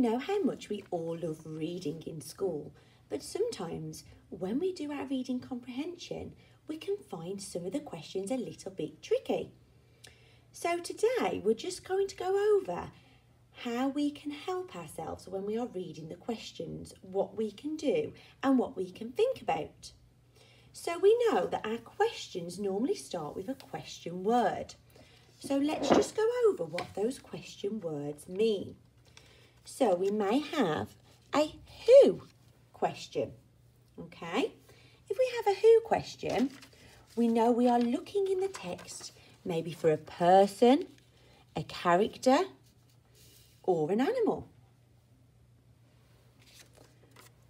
know how much we all love reading in school, but sometimes when we do our reading comprehension, we can find some of the questions a little bit tricky. So today we're just going to go over how we can help ourselves when we are reading the questions, what we can do and what we can think about. So we know that our questions normally start with a question word. So let's just go over what those question words mean. So we may have a who question, okay? If we have a who question, we know we are looking in the text maybe for a person, a character, or an animal.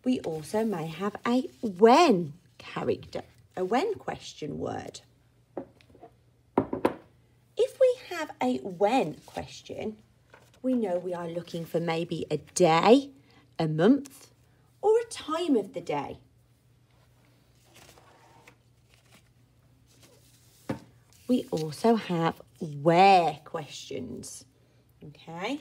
We also may have a when character, a when question word. If we have a when question, we know we are looking for maybe a day, a month, or a time of the day. We also have where questions. Okay,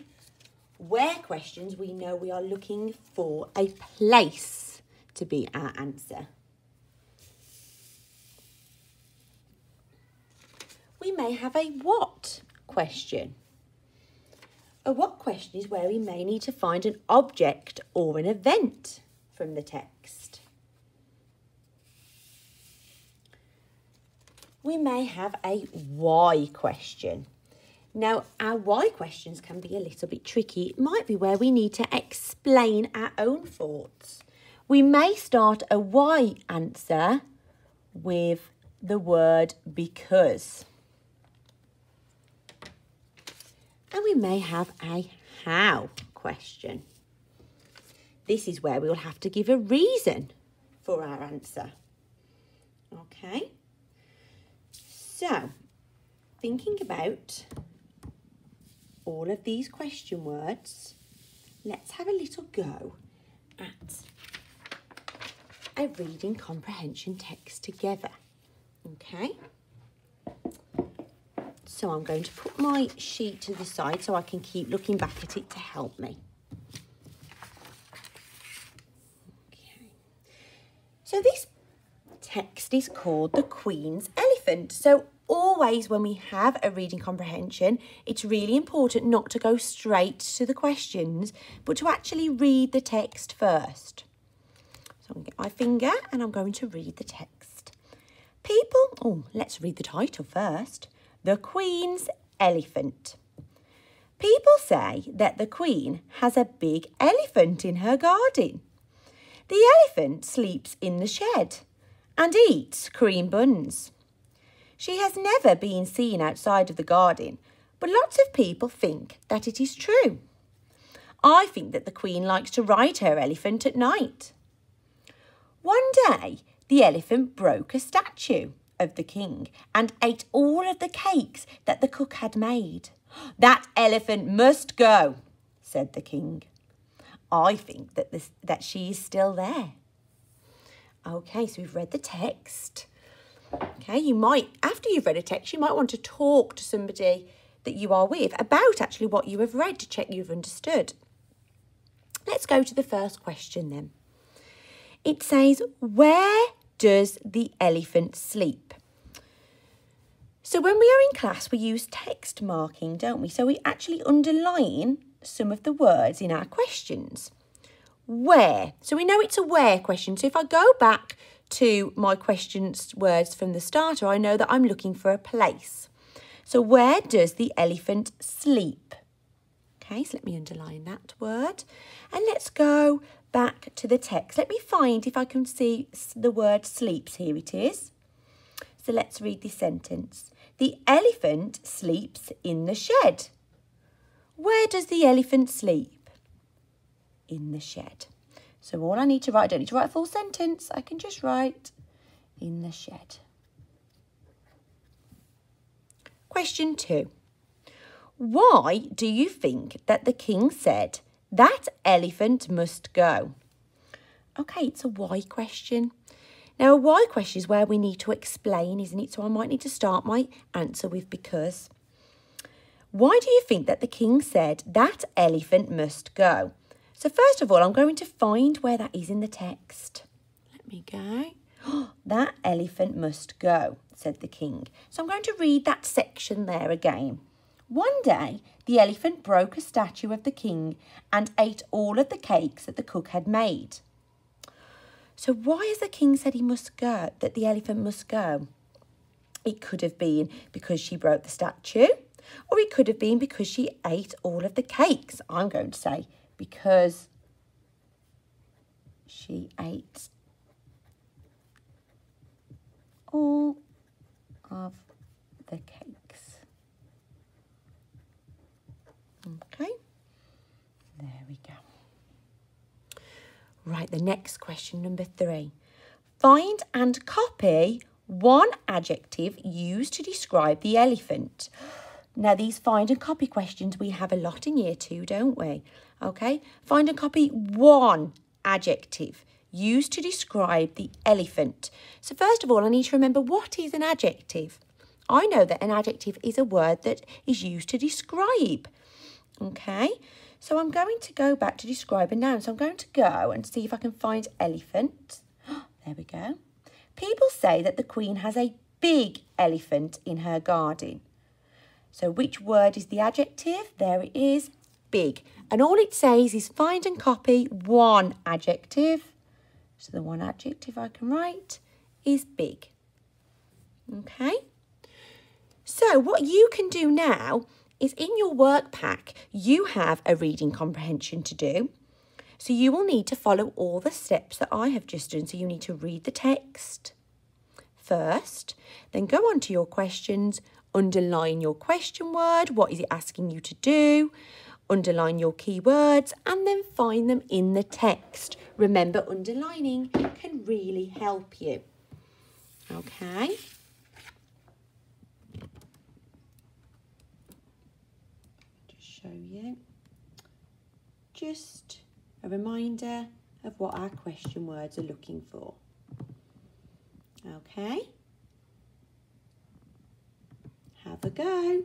where questions, we know we are looking for a place to be our answer. We may have a what question. A what question is where we may need to find an object or an event from the text. We may have a why question. Now, our why questions can be a little bit tricky. It might be where we need to explain our own thoughts. We may start a why answer with the word because. And we may have a how question. This is where we will have to give a reason for our answer. Okay. So, thinking about all of these question words, let's have a little go at a reading comprehension text together. Okay? So I'm going to put my sheet to the side so I can keep looking back at it to help me. Okay. So this text is called The Queen's Elephant. So always when we have a reading comprehension, it's really important not to go straight to the questions, but to actually read the text first. So I'm going to get my finger and I'm going to read the text. People, oh, let's read the title first. The Queen's Elephant. People say that the Queen has a big elephant in her garden. The elephant sleeps in the shed and eats cream buns. She has never been seen outside of the garden, but lots of people think that it is true. I think that the Queen likes to ride her elephant at night. One day, the elephant broke a statue of the king and ate all of the cakes that the cook had made. That elephant must go, said the king. I think that, this, that she is still there. Okay, so we've read the text. Okay, you might, after you've read a text, you might want to talk to somebody that you are with about actually what you have read to check you've understood. Let's go to the first question then. It says, Where does the elephant sleep? So when we are in class, we use text marking, don't we? So we actually underline some of the words in our questions. Where? So we know it's a where question. So if I go back to my questions words from the starter, I know that I'm looking for a place. So where does the elephant sleep? Okay, so let me underline that word. And let's go back to the text. Let me find if I can see the word sleeps. Here it is. So let's read this sentence. The elephant sleeps in the shed. Where does the elephant sleep? In the shed. So all I need to write, I don't need to write a full sentence. I can just write in the shed. Question two. Why do you think that the king said that elephant must go? Okay, it's a why question. Now, a why question is where we need to explain, isn't it? So I might need to start my answer with because. Why do you think that the king said that elephant must go? So first of all, I'm going to find where that is in the text. Let me go. that elephant must go, said the king. So I'm going to read that section there again. One day, the elephant broke a statue of the king and ate all of the cakes that the cook had made. So why has the king said he must go, that the elephant must go? It could have been because she broke the statue, or it could have been because she ate all of the cakes. I'm going to say because she ate all of the cakes. Okay, there we go. The next question, number three. Find and copy one adjective used to describe the elephant. Now, these find and copy questions we have a lot in year two, don't we? Okay, find and copy one adjective used to describe the elephant. So, first of all, I need to remember what is an adjective. I know that an adjective is a word that is used to describe. Okay, so I'm going to go back to describe a noun. So I'm going to go and see if I can find elephant. there we go. People say that the Queen has a big elephant in her garden. So which word is the adjective? There it is, big. And all it says is find and copy one adjective. So the one adjective I can write is big. Okay. So what you can do now is in your work pack, you have a reading comprehension to do. So you will need to follow all the steps that I have just done. So you need to read the text first, then go on to your questions, underline your question word, what is it asking you to do, underline your keywords, and then find them in the text. Remember, underlining can really help you. Okay. Show you. Just a reminder of what our question words are looking for. Okay. Have a go.